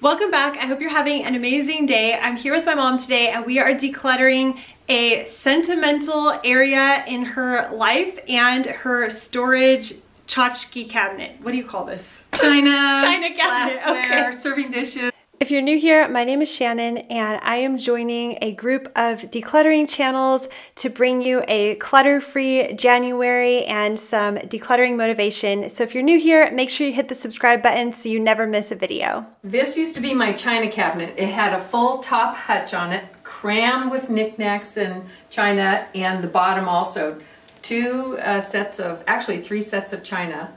Welcome back. I hope you're having an amazing day. I'm here with my mom today and we are decluttering a sentimental area in her life and her storage tchotchke cabinet. What do you call this? China, China cabinet, glassware, okay. serving dishes. If you're new here, my name is Shannon and I am joining a group of decluttering channels to bring you a clutter-free January and some decluttering motivation. So if you're new here, make sure you hit the subscribe button so you never miss a video. This used to be my China cabinet. It had a full top hutch on it, crammed with knickknacks and China, and the bottom also. Two uh, sets of, actually three sets of China.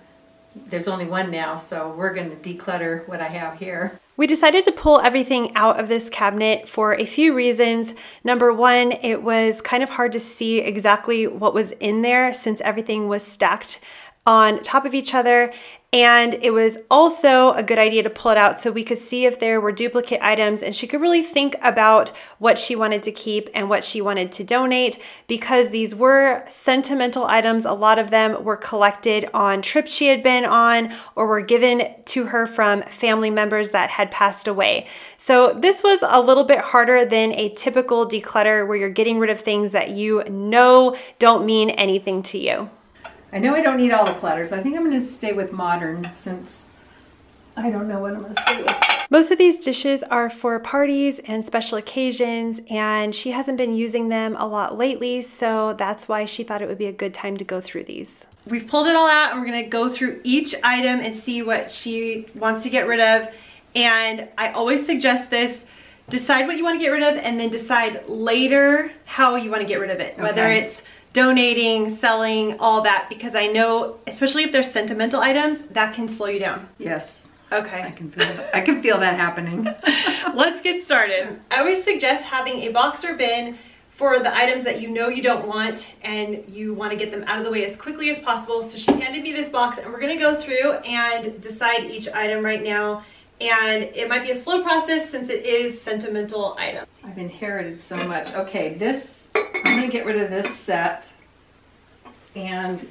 There's only one now, so we're going to declutter what I have here. We decided to pull everything out of this cabinet for a few reasons. Number one, it was kind of hard to see exactly what was in there since everything was stacked on top of each other. And it was also a good idea to pull it out so we could see if there were duplicate items and she could really think about what she wanted to keep and what she wanted to donate because these were sentimental items. A lot of them were collected on trips she had been on or were given to her from family members that had passed away. So this was a little bit harder than a typical declutter where you're getting rid of things that you know don't mean anything to you. I know I don't need all the platters. I think I'm going to stay with modern since I don't know what I'm going to stay with. Most of these dishes are for parties and special occasions, and she hasn't been using them a lot lately, so that's why she thought it would be a good time to go through these. We've pulled it all out, and we're gonna go through each item and see what she wants to get rid of. And I always suggest this, decide what you wanna get rid of, and then decide later how you wanna get rid of it, whether it's donating, selling, all that, because I know, especially if they're sentimental items, that can slow you down. Yes, Okay. I can feel that. I can feel that happening. Let's get started. I always suggest having a box or bin for the items that you know you don't want and you want to get them out of the way as quickly as possible. So she handed me this box and we're going to go through and decide each item right now. And it might be a slow process since it is sentimental item. I've inherited so much. Okay, this, I'm gonna get rid of this set. And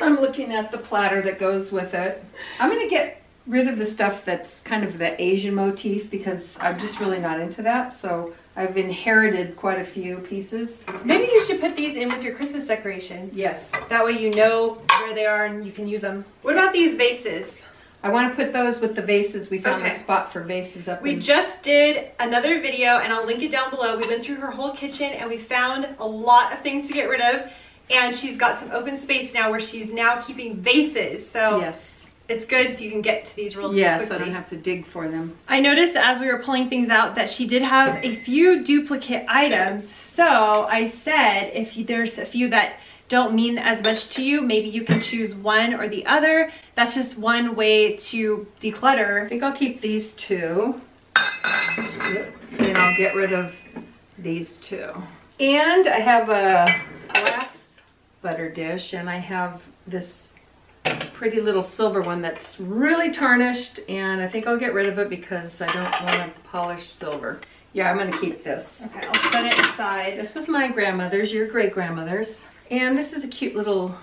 I'm looking at the platter that goes with it. I'm gonna get rid of the stuff that's kind of the Asian motif because I'm just really not into that. So I've inherited quite a few pieces. Maybe you should put these in with your Christmas decorations. Yes, That way you know where they are and you can use them. What about these vases? I wanna put those with the vases. We found Okay. a spot for vases up We in. just did another video and I'll link it down below. We went through her whole kitchen and we found a lot of things to get rid of. And she's got some open space now where she's now keeping vases. So Yes, it's good so you can get to these real yes, I don't have to dig for them. I noticed as we were pulling things out that she did have a few duplicate items. So I said if there's a few that don't mean as much to you, maybe you can choose one or the other. That's just one way to declutter. I think I'll keep these two. And I'll get rid of these two. And I have a glass butter dish and I have this pretty little silver one that's really tarnished and I think I'll get rid of it because I don't want to polish silver. Yeah, I'm going to keep this. Okay, I'll set it aside. This was my grandmother's, your great grandmother's. And this is a cute little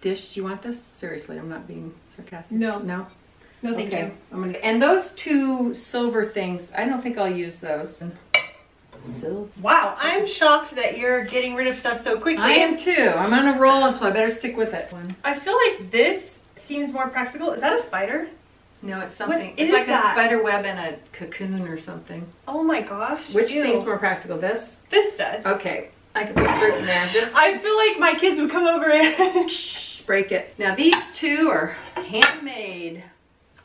dish. Do you want this? Seriously, I'm not being sarcastic. No. No? No, thank okay. you. I'm gonna, and those two silver things, I don't think I'll use those. Mm. Silver. Wow, I'm shocked that you're getting rid of stuff so quickly. I am too. I'm on a roll, so I better stick with it. One. I feel like this seems more practical. Is that a spider? No, it's something. is it's like that? a spider web in a cocoon or something. Oh my gosh. Which ew. seems more practical? This? This does. Okay. I could put fruit in there. This. I feel like my kids would come over and break it. Now these two are handmade.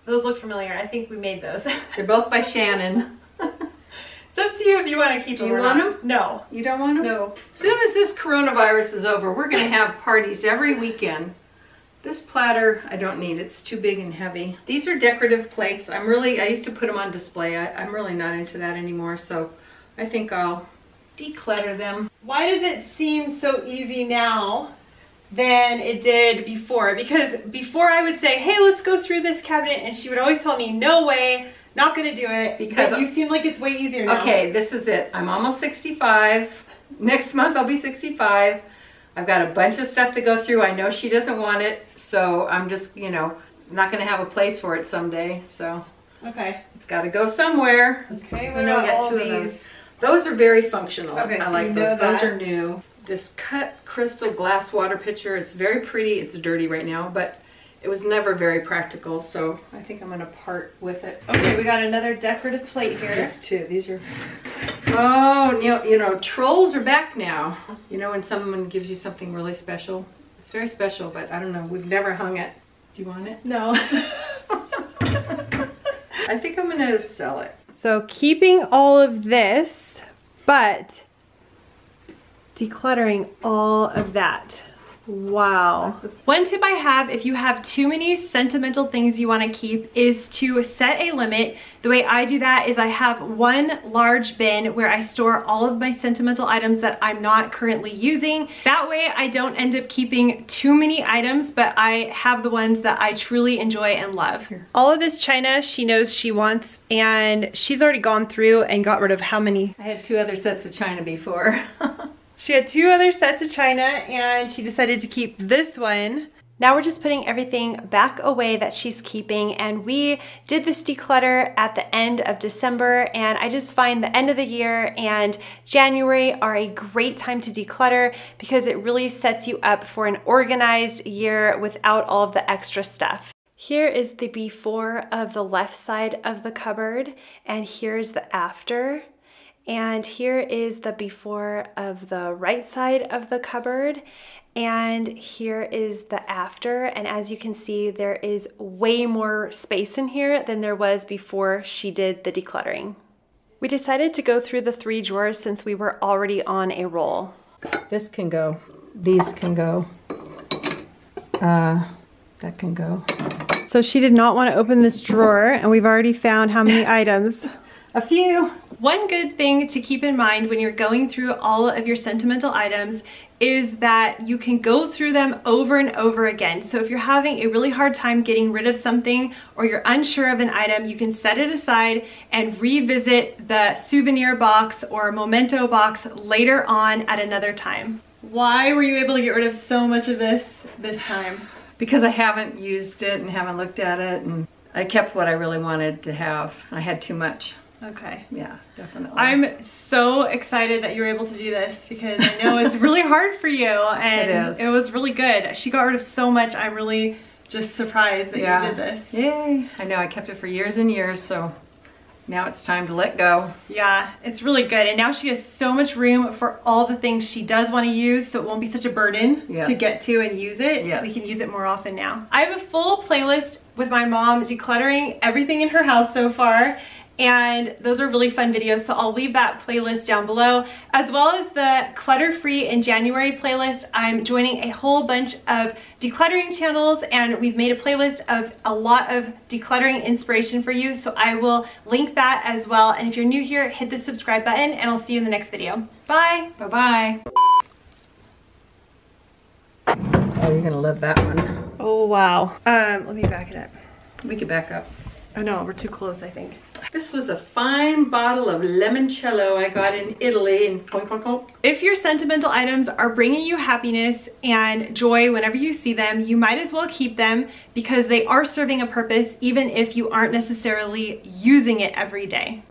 those look familiar. I think we made those. They're both by Shannon. it's up to you if you want to keep Do them. you want not. No. You don't want them? No. Soon as this coronavirus is over, we're going to have parties every weekend. This platter, I don't need. It's too big and heavy. These are decorative plates. I'm really, I used to put them on display. I, I'm really not into that anymore, so I think I'll declutter them. Why does it seem so easy now than it did before? Because before I would say, hey, let's go through this cabinet, and she would always tell me, no way, not gonna do it. Because- you seem like it's way easier now. Okay, this is it. I'm almost 65. Next month I'll be 65. I've got a bunch of stuff to go through. I know she doesn't want it, so I'm just, you know, not going to have a place for it someday. So Okay. It's got to go somewhere. Okay, what about all two of these? Those. Those are very functional. Okay, I so like those. Those are new. This cut crystal glass water pitcher, it's very pretty. It's dirty right now, but it was never very practical, so I think I'm going to part with it. Okay, we got another decorative plate here. These two, These are. Oh, you know, you know, trolls are back now. You know, when someone gives you something really special, it's very special. But I don't know. We've never hung it. Do you want it? No. I think I'm gonna sell it. so keeping all of this, but decluttering all of that. Wow. One tip I have if you have too many sentimental things you want to keep is to set a limit. The way I do that is I have one large bin where I store all of my sentimental items that I'm not currently using. That way I don't end up keeping too many items, but I have the ones that I truly enjoy and love. All of this china she knows she wants and she's already gone through and got rid of how many I had two other sets of china before. She had two other sets of china and she decided to keep this one. Now we're just putting everything back away that she's keeping and we did this declutter at the end of December and I just find the end of the year and January are a great time to declutter because it really sets you up for an organized year without all of the extra stuff. Here is the before of the left side of the cupboard and here's the after. And here is the before of the right side of the cupboard. And here is the after. And as you can see, there is way more space in here than there was before she did the decluttering. We decided to go through the three drawers since we were already on a roll. this can go. These can go. Uh, that can go. So she did not want to open this drawer and we've already found how many items. A few. One good thing to keep in mind when you're going through all of your sentimental items is that you can go through them over and over again. So if you're having a really hard time getting rid of something or you're unsure of an item, you can set it aside and revisit the souvenir box or memento box later on at another time. Why were you able to get rid of so much of this this time? Because I haven't used it and haven't looked at it and I kept what I really wanted to have. I had too much. Okay. Yeah, definitely. I'm so excited that you were able to do this because I know it's really hard for you and It is. it was really good. She got rid of so much. I'm really just surprised that yeah. you did this. Yay. I know I kept it for years and years, so now it's time to let go. Yeah, it's really good. And now she has so much room for all the things she does want to use so it won't be such a burden Yes. to get to and use it. Yes. We can use it more often now. I have a full playlist with my mom decluttering everything in her house so far and those are really fun videos so I'll leave that playlist down below as well as the clutter free in January playlist I'm joining a whole bunch of decluttering channels and we've made a playlist of a lot of decluttering inspiration for you so I will link that as well and if you're new here hit the subscribe button and I'll see you in the next video bye Bye-bye. Oh, you're gonna love that one. oh wow um let me back it up We could back up. Oh no we're too close I think This was a fine bottle of limoncello I got in Italy. If your sentimental items are bringing you happiness and joy whenever you see them, you might as well keep them because they are serving a purpose even if you aren't necessarily using it every day.